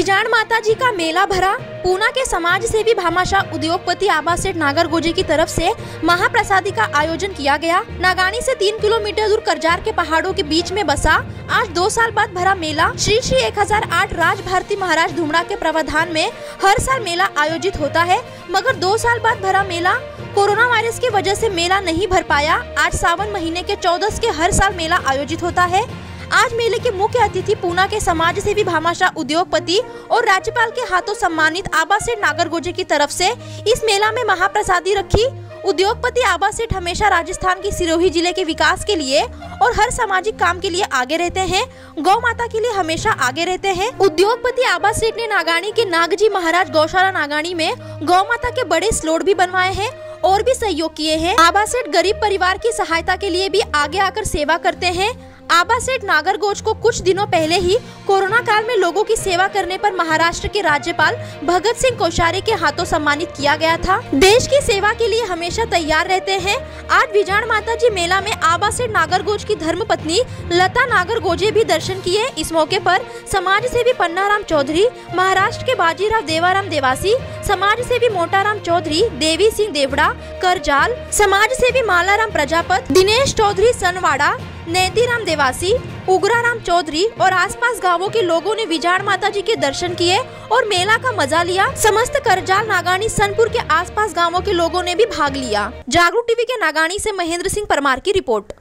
विजाण माता जी का मेला भरा। पूना के समाज सेवी भामाशाह उद्योगपति आबा सेठ नागर गोजी की तरफ़ से महाप्रसादी का आयोजन किया गया। नागानी से तीन किलोमीटर दूर करजार के पहाड़ों के बीच में बसा। आज दो साल बाद भरा मेला। श्री श्री 1008 राज भारती महाराज धुमड़ा के प्रावधान में हर साल मेला आयोजित होता है। मगर दो साल बाद भरा मेला कोरोना वायरस की वजह से मेला नहीं भर पाया। आज सावन महीने के चौदह के हर साल मेला आयोजित होता है। आज मेले के मुख्य अतिथि पूना के समाज सेवी भामाशाह उद्योगपति और राज्यपाल के हाथों सम्मानित आबा सेठ नागरगोजे की तरफ़ से इस मेला में महाप्रसादी रखी। उद्योगपति आबा सेठ हमेशा राजस्थान के सिरोही ज़िले के विकास के लिए और हर सामाजिक काम के लिए आगे रहते हैं। गौ माता के लिए हमेशा आगे रहते हैं। उद्योगपति आबा सेठ ने नागानी के नागजी महाराज गौशाला नागानी में गौ माता के बड़े स्लोड भी बनवाए हैं और भी सहयोग किए हैं। आबा सेठ गरीब परिवार की सहायता के लिए भी आगे आकर सेवा करते हैं। आबा सेठ नागरगोज को कुछ दिनों पहले ही कोरोना काल में लोगों की सेवा करने पर महाराष्ट्र के राज्यपाल भगत सिंह कोश्यारी के हाथों सम्मानित किया गया था। देश की सेवा के लिए हमेशा तैयार रहते हैं। आज विजाण माता जी मेला में आबा सेठ नागरगोज की धर्म पत्नी लता नागरगोजे भी दर्शन किए। इस मौके पर समाज सेवी पन्नाराम चौधरी, महाराष्ट्र के बाजीराव देवाराम देवासी, समाज सेवी मोटाराम चौधरी, देवी सिंह देवड़ा, करजाल, समाज सेवी मालाराम प्रजापत, दिनेश चौधरी सनवाड़ा नैतीराम देवासी, उग्राराम चौधरी और आसपास गाँवों के लोगों ने विजाड़ माता जी के दर्शन किए और मेला का मज़ा लिया। समस्त करजाल नागानी सनपुर के आसपास गाँवों के लोगों ने भी भाग लिया। जागरूक टीवी के नागानी से महेंद्र सिंह परमार की रिपोर्ट।